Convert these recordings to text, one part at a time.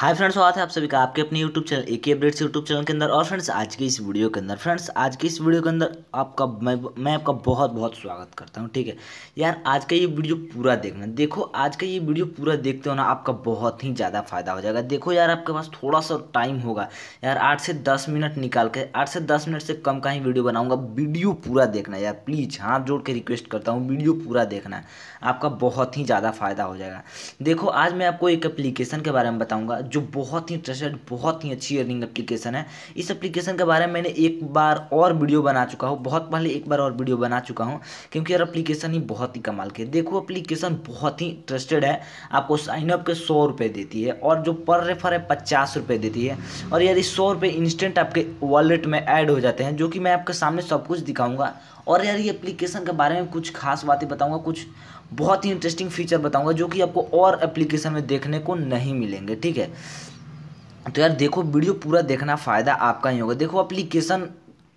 Hi friends स्वागत है आप सभी का आपके अपने यूट्यूब चैनल ए के अपडेट्स यूट्यूब चैनल के अंदर। और फ्रेंड्स आज के इस वीडियो के अंदर फ्रेंड्स आज के इस वीडियो के अंदर आपका मैं मैं आपका बहुत बहुत स्वागत करता हूँ, ठीक है? यार, आज का ये वीडियो पूरा देखना। देखो, आज का ये वीडियो पूरा देखते हो ना, आपका बहुत ही ज़्यादा फ़ायदा हो जाएगा। देखो यार, आपके पास थोड़ा सा टाइम होगा। यार, आठ से दस मिनट निकाल के, आठ से दस मिनट से कम का ही वीडियो बनाऊँगा। वीडियो पूरा देखना यार प्लीज़ हाथ जोड़ के रिक्वेस्ट करता हूँ वीडियो पूरा देखना आपका बहुत ही ज़्यादा फ़ायदा हो जाएगा। देखो, आज मैं आपको एक एप्लीकेशन के बारे में बताऊँगा जो बहुत ही ट्रस्टेड बहुत ही अच्छी अर्निंग एप्लीकेशन है। इस एप्लीकेशन के बारे में मैंने एक बार और वीडियो बना चुका हूँ। बहुत पहले एक बार और वीडियो बना चुका हूँ, क्योंकि यार अप्लीकेशन ही बहुत ही कमाल की देखो अप्लीकेशन बहुत ही ट्रस्टेड है। आपको साइनअप के सौ रुपये देती है और जो पर रेफर है, पचास रुपये देती है। और यार इस सौ रुपये इंस्टेंट आपके वॉलेट में ऐड हो जाते हैं, जो कि मैं आपके सामने सब कुछ दिखाऊँगा। और यार ये एप्लीकेशन के बारे में कुछ खास बातें बताऊँगा, कुछ बहुत ही इंटरेस्टिंग फीचर बताऊँगा जो कि आपको और एप्लीकेशन में देखने को नहीं मिलेंगे, ठीक है? तो यार देखो वीडियो पूरा देखना फ़ायदा आपका ही होगा। देखो एप्लीकेशन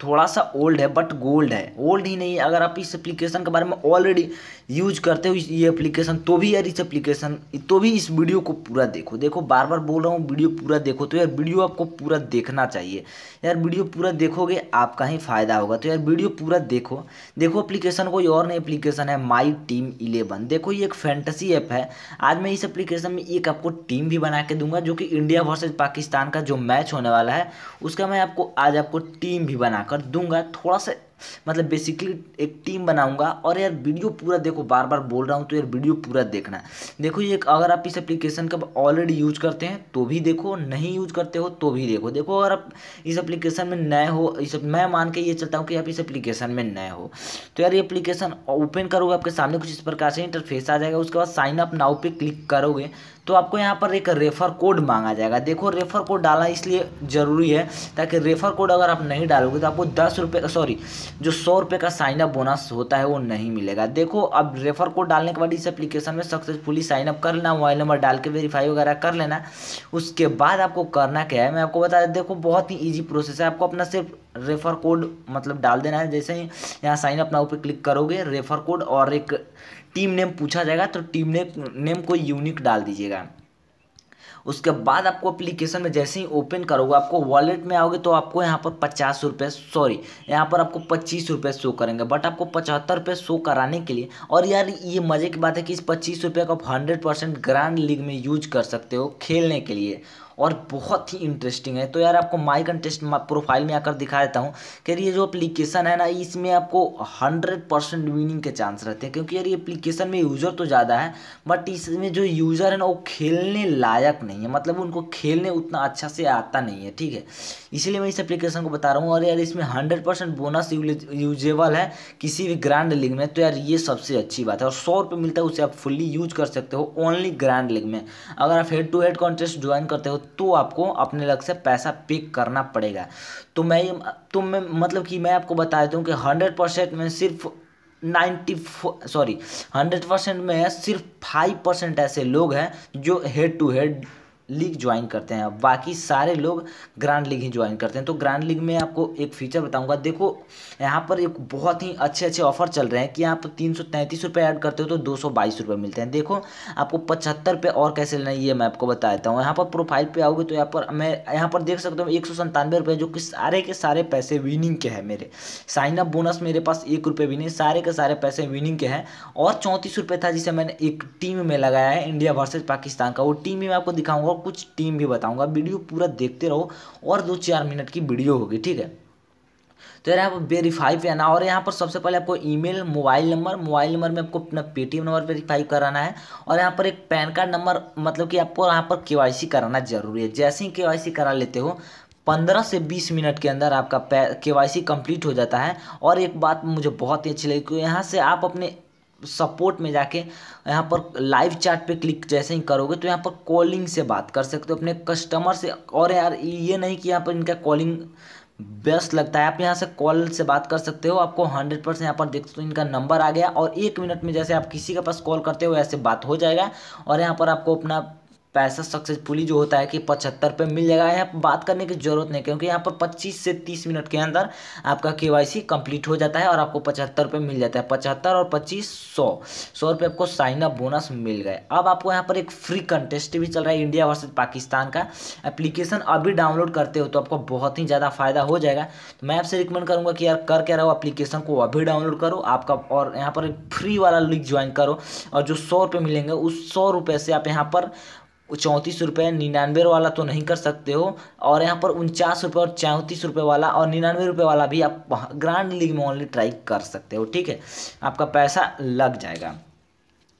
थोड़ा सा ओल्ड है बट गोल्ड है। ओल्ड ही नहीं है अगर आप इस एप्लीकेशन के बारे में ऑलरेडी यूज़ करते हो, ये एप्लीकेशन तो भी यार इस एप्लीकेशन तो भी इस वीडियो को पूरा देखो। देखो बार बार बोल रहा हूँ वीडियो पूरा देखो तो यार वीडियो आपको पूरा देखना चाहिए। यार वीडियो पूरा देखोगे, आपका ही फ़ायदा होगा। तो यार वीडियो पूरा देखो। देखो एप्लीकेशन कोई और नहीं एप्लीकेशन है माई टीम इलेवन देखो, ये एक फैंटसी ऐप है। आज मैं इस एप्लीकेशन में एक आपको टीम भी बना के दूँगा, जो कि इंडिया वर्सेज पाकिस्तान का जो मैच होने वाला है, उसका मैं आपको, आज आपको टीम भी बनाकर कर दूँगा थोड़ा सा मतलब बेसिकली एक टीम बनाऊँगा और यार वीडियो पूरा देखो बार बार बोल रहा हूँ तो यार वीडियो पूरा देखना देखो ये अगर आप इस एप्लीकेशन का ऑलरेडी यूज़ करते हैं तो भी देखो, नहीं यूज़ करते हो तो भी देखो। देखो, अगर आप इस एप्लीकेशन में नए हो, इस, मैं मान के ये चलता हूँ कि आप इस एप्लीकेशन में नए हो। तो यार ये एप्लीकेशन ओपन करोगे, आपके सामने कुछ इस प्रकार से इंटरफेस आ जाएगा, उसके बाद साइन अप नाउ पे क्लिक करोगे तो आपको यहाँ पर एक रेफर कोड मांगा जाएगा। देखो रेफर कोड डालना इसलिए ज़रूरी है, ताकि रेफर कोड अगर आप नहीं डालोगे तो आपको दस रुपये सॉरी जो सौ रुपये का साइन अप बोनस होता है, वो नहीं मिलेगा। देखो, अब रेफर कोड डालने के बाद इस एप्लीकेशन में सक्सेसफुली साइनअप कर लेना मोबाइल नंबर डाल के वेरीफाई वगैरह कर लेना। उसके बाद आपको करना क्या है, मैं आपको बता देखो, बहुत ही ईजी प्रोसेस है। आपको अपना सिर्फ़ रेफर कोड मतलब डाल देना है। जैसे ही यहाँ साइन अप नाउ पे क्लिक करोगे रेफर कोड और एक टीम नेम पूछा जाएगा तो टीम नेम नेम को यूनिक डाल दीजिएगा। उसके बाद आपको अप्लीकेशन में जैसे ही ओपन करोगे, आपको वॉलेट में आओगे तो आपको यहाँ पर पचास रुपये सॉरी यहाँ पर आपको पच्चीस रुपये शो करेंगे। बट आपको पचहत्तर रुपये शो कराने के लिए, और यार ये मज़े की बात है कि इस पच्चीस रुपये को आप हंड्रेड परसेंट ग्रांड लीग में यूज़ कर सकते हो खेलने के लिए। और बहुत ही इंटरेस्टिंग है। तो यार आपको माई कंटेस्ट प्रोफ़ाइल में आकर दिखा देता हूँ कि ये जो एप्लीकेशन है ना, इसमें आपको हंड्रेड परसेंट विनिंग के चांस रहते हैं। क्योंकि यार ये एप्लीकेशन में यूज़र तो ज़्यादा है बट इसमें जो यूज़र है ना, वो खेलने लायक नहीं है। मतलब उनको खेलने उतना अच्छा से आता नहीं है, ठीक है? इसीलिए मैं इस एप्लीकेशन को बता रहा हूँ। और यार इसमें हंड्रेड परसेंट बोनस यूजेबल है किसी भी ग्रैंड लीग में। तो यार ये सबसे अच्छी बात है। और सौ रुपये मिलता है, उसे आप फुल्ली यूज़ कर सकते हो ओनली ग्रैंड लीग में। अगर आप head to head contest join करते हो तो आपको अपने लग से पैसा पिक करना पड़ेगा। तो मैं तो मैं मतलब कि मैं आपको बता देता हूँ कि हंड्रेड परसेंट में सिर्फ़ नाइन्टी सॉरी हंड्रेड परसेंट में सिर्फ़ फाइव परसेंट ऐसे लोग हैं जो head to head league join करते हैं। बाकी सारे लोग ग्रैंड लीग ही ज्वाइन करते हैं। तो ग्रैंड लीग में आपको एक फीचर बताऊँगा। देखो, यहाँ पर एक बहुत ही अच्छे अच्छे ऑफ़र चल रहे हैं कि आप तीन सौ तैंतीस रुपये ऐड करते हो तो दो सौ बाईस रुपये मिलते हैं। देखो, आपको पचहत्तर रुपये और कैसे लेना है, ये मैं आपको बता देता हूँ। यहाँ पर प्रोफ़ाइल पे आओगे तो यहाँ पर मैं, यहाँ पर देख सकता हूँ एक सौ संतानवे रुपये जो कि सारे के सारे पैसे विनिंग के हैं मेरे। साइन अप बोनस मेरे पास एक रुपये भी नहीं, सारे के सारे पैसे विनिंग के हैं। और चौंतीस रुपये था जिसे मैंने एक टीम में लगाया है इंडिया वर्सेज पाकिस्तान का। वो टीम मैं आपको दिखाऊँगा और कुछ टीम भी बताऊँगा। वीडियो पूरा देखते रहो और दो चार मिनट की वीडियो होगी, ठीक है? तो यार पर वेरीफाई पे आना और यहाँ पर सबसे पहले आपको email mobile number mobile number में आपको अपना पेटीएम नंबर वेरीफाई कराना है और यहाँ पर एक पैन कार्ड नंबर मतलब कि आपको यहाँ पर केवाईसी कराना ज़रूरी है। जैसे ही के करा लेते हो, पंद्रह से बीस मिनट के अंदर आपका के वाई हो जाता है और एक बात मुझे बहुत ही अच्छी लगी कि यहाँ से आप अपने सपोर्ट में जाके यहाँ पर लाइव चैट पे क्लिक जैसे ही करोगे तो यहाँ पर कॉलिंग से बात कर सकते हो, अपने कस्टमर से। और यार, ये नहीं कि यहाँ पर इनका कॉलिंग बेस्ट लगता है। आप यहाँ से कॉल से बात कर सकते हो, आपको हंड्रेड परसेंट यहाँ पर देख सकते हो, इनका नंबर आ गया। और एक मिनट में जैसे आप किसी के पास कॉल करते हो, ऐसे बात हो जाएगा। और यहाँ पर आपको अपना पैसा सक्सेसफुली जो होता है कि पचहत्तर पे मिल जाएगा, यहाँ बात करने की ज़रूरत नहीं, क्योंकि यहाँ पर पच्चीस से तीस मिनट के अंदर आपका के वाई सी कंप्लीट हो जाता है और आपको पचहत्तर पे मिल जाता है, पचहत्तर और पच्चीस सौ। सौ रुपये आपको साइन अप बोनस मिल गए। अब आपको यहाँ पर एक फ्री कंटेस्ट भी चल रहा है इंडिया वर्सेज पाकिस्तान का। एप्लीकेशन अभी डाउनलोड करते हो तो आपको बहुत ही ज़्यादा फ़ायदा हो जाएगा। तो मैं आपसे रिकमेंड करूँगा कि यार कर क्या रहो एप्लीकेशन को अभी डाउनलोड करो, आपका और यहाँ पर फ्री वाला लिंक ज्वाइन करो और जो सौ रुपये मिलेंगे, उस सौ रुपये से आप यहाँ पर चौंतीस रुपये निन्यानवे वाला तो नहीं कर सकते हो। और यहाँ पर उनचास रुपये और चौंतीस रुपये वाला और निन्यानवे रुपये वाला भी आप ग्रांड लीग में ओनली ट्राई कर सकते हो, ठीक है? आपका पैसा लग जाएगा।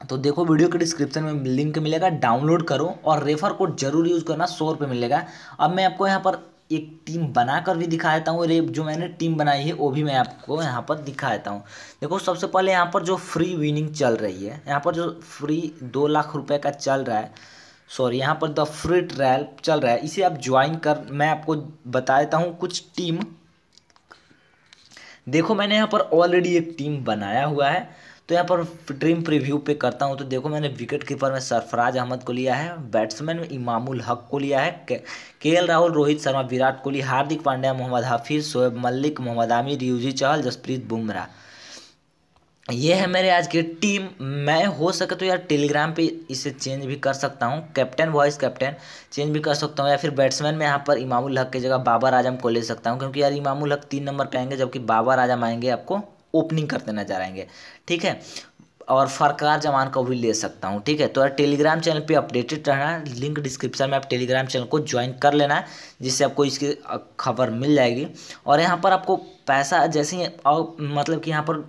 तो देखो, वीडियो के डिस्क्रिप्शन में लिंक मिलेगा डाउनलोड करो और रेफर कोड ज़रूर यूज़ करना, सौ रुपये मिलेगा। अब मैं आपको यहाँ पर एक टीम बनाकर भी दिखा देता हूँ रेप जो मैंने टीम बनाई है, वो भी मैं आपको यहाँ पर दिखा देता हूँ। देखो, सबसे पहले यहाँ पर जो फ्री विनिंग चल रही है, यहाँ पर जो फ्री दो लाख रुपये का चल रहा है सॉरी यहाँ पर द फ्री ट्रायल चल रहा है। इसे आप ज्वाइन कर, मैं आपको बता देता हूँ, कुछ टीम देखो, मैंने यहाँ पर ऑलरेडी एक टीम बनाया हुआ है। तो यहाँ पर ड्रीम प्रीव्यू पे करता हूँ। तो देखो, मैंने विकेट कीपर में सरफराज अहमद को लिया है बैट्समैन में इमामुल हक को लिया है के एल राहुल, रोहित शर्मा, विराट कोहली, हार्दिक पांड्या, मोहम्मद हाफिज, शोएब मल्लिक, मोहम्मद आमिर, यूजी चहल, जसप्रीत बुमराह। ये है मेरे आज की टीम। मैं हो सके तो यार टेलीग्राम पे इसे चेंज भी कर सकता हूँ। कैप्टन, वॉइस कैप्टन चेंज भी कर सकता हूँ या फिर बैट्समैन में यहाँ पर इमामुल हक की जगह बाबर आज़म को ले सकता हूँ। क्योंकि यार इमामुल हक तीन नंबर पे आएँगे, जबकि बाबर आज़म आएँगे, आपको ओपनिंग करते नज़र आएँगे। ठीक है? और फरकार जमान को भी ले सकता हूँ। ठीक है? तो यार टेलीग्राम चैनल पे अपडेटेड रहना, लिंक डिस्क्रिप्शन में आप टेलीग्राम चैनल को ज्वाइन कर लेना, जिससे आपको इसकी खबर मिल जाएगी। और यहाँ पर आपको पैसा जैसे ही मतलब कि यहाँ पर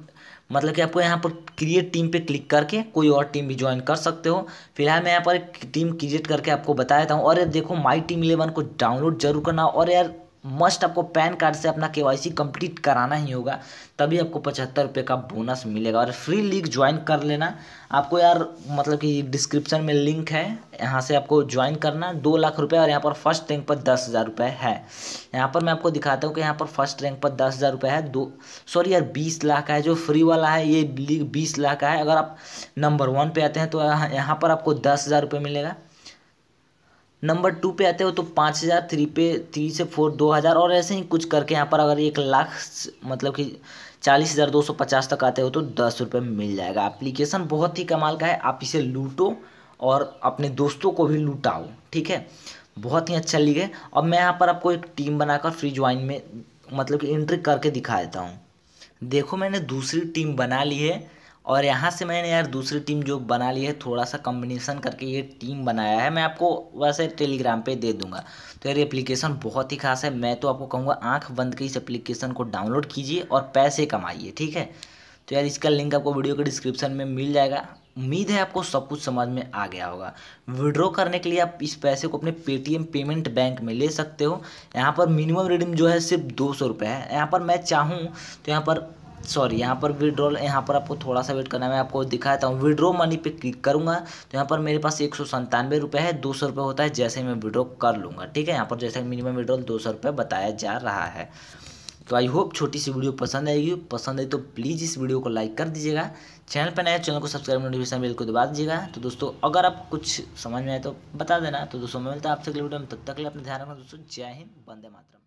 मतलब कि आपको यहाँ पर क्रिएट टीम पे क्लिक करके कोई और टीम भी ज्वाइन कर सकते हो। फ़िलहाल मैं यहाँ पर एक टीम क्रिएट करके आपको बताया था और यार देखो माई टीम इलेवन को डाउनलोड ज़रूर करना। और यार मस्ट आपको पैन कार्ड से अपना के वाई सी कंप्लीट कराना ही होगा, तभी आपको पचहत्तर रुपये का बोनस मिलेगा। और फ्री लीग ज्वाइन कर लेना। आपको यार मतलब कि डिस्क्रिप्शन में लिंक है, यहाँ से आपको ज्वाइन करना, दो लाख रुपये और यहाँ पर फ़र्स्ट रैंक पर दस हज़ार रुपये है। यहाँ पर मैं आपको दिखाता हूँ कि यहाँ पर फ़र्स्ट रैंक पर दस हज़ार रुपये है, दो, सॉरी यार, बीस लाख का है, जो फ्री वाला है, ये लीग बीस लाख का है। अगर आप नंबर वन पे आते हैं तो यहाँ पर आपको दस हज़ार रुपये मिलेगा। नंबर टू पे आते हो तो पाँच हज़ार थ्री पे थ्री से फोर दो हज़ार और ऐसे ही कुछ करके यहाँ पर अगर एक लाख मतलब कि चालीस हज़ार दो सौ पचास तक आते हो तो दस रुपये मिल जाएगा। एप्लीकेशन बहुत ही कमाल का है। आप इसे लूटो और अपने दोस्तों को भी लूटाओ, ठीक है? बहुत ही अच्छा लीग है। अब मैं यहाँ पर आपको एक टीम बनाकर फ्री ज्वाइन में मतलब कि एंट्री करके दिखा देता हूँ। देखो मैंने दूसरी टीम बना ली है। और यहाँ से मैंने यार दूसरी टीम जो बना ली है थोड़ा सा कम्बिनेशन करके ये टीम बनाया है, मैं आपको वैसे टेलीग्राम पे दे दूँगा। तो यार एप्लीकेशन बहुत ही खास है, मैं तो आपको कहूँगा आँख बंद के इस एप्लीकेशन को डाउनलोड कीजिए और पैसे कमाइए, ठीक है? तो यार इसका लिंक आपको वीडियो के डिस्क्रिप्शन में मिल जाएगा। उम्मीद है आपको सब कुछ समझ में आ गया होगा। विड्रॉ करने के लिए आप इस पैसे को अपने पेटीएम पेमेंट बैंक में ले सकते हो। यहाँ पर मिनिमम रिडीम जो है सिर्फ़ दो सौ रुपये है। यहाँ पर मैं चाहूँ तो यहाँ पर सॉरी यहाँ पर विड्रॉल यहाँ पर आपको थोड़ा सा वेट करना है। मैं आपको दिखाता हूँ। विड्रॉ मनी पे क्लिक करूँगा तो यहाँ पर मेरे पास एक सौ संतानवे रुपये है, दो सौ रुपये होता है, जैसे मैं विड्रॉ कर लूँगा, ठीक है? यहाँ पर जैसे मिनिमम विड्रॉल दो सौ रुपये बताया जा रहा है। तो आई होप छोटी सी वीडियो पसंद आएगी। पसंद आई तो प्लीज़ इस वीडियो को लाइक कर दीजिएगा। चैनल पर नए चैनल को सब्सक्राइब नोटिफिकेशन बेल को दबा दीजिएगा। तो दोस्तों, अगर आप कुछ समझ में आए तो बता देना। तो दोस्तों, मैं मिलता है आपसे अगले वीडियो में। तब तक ले अपने ध्यान रखना। दोस्तों, जय हिंद बंदे मातरम।